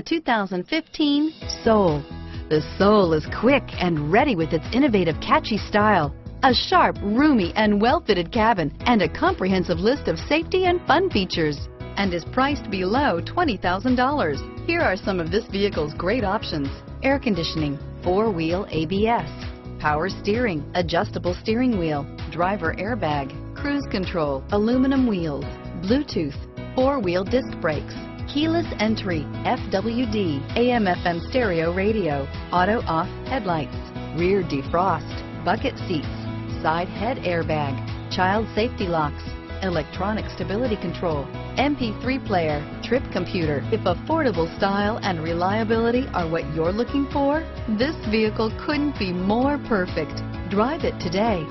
The 2015 Soul. The Soul is quick and ready with its innovative, catchy style. A sharp, roomy, and well-fitted cabin, and a comprehensive list of safety and fun features, and is priced below $20,000. Here are some of this vehicle's great options. Air conditioning, four-wheel ABS, power steering, adjustable steering wheel, driver airbag, cruise control, aluminum wheels, Bluetooth, four-wheel disc brakes, keyless entry, FWD, AM FM stereo radio, auto off headlights, rear defrost, bucket seats, side head airbag, child safety locks, electronic stability control, MP3 player, trip computer. If affordable style and reliability are what you're looking for, this vehicle couldn't be more perfect. Drive it today.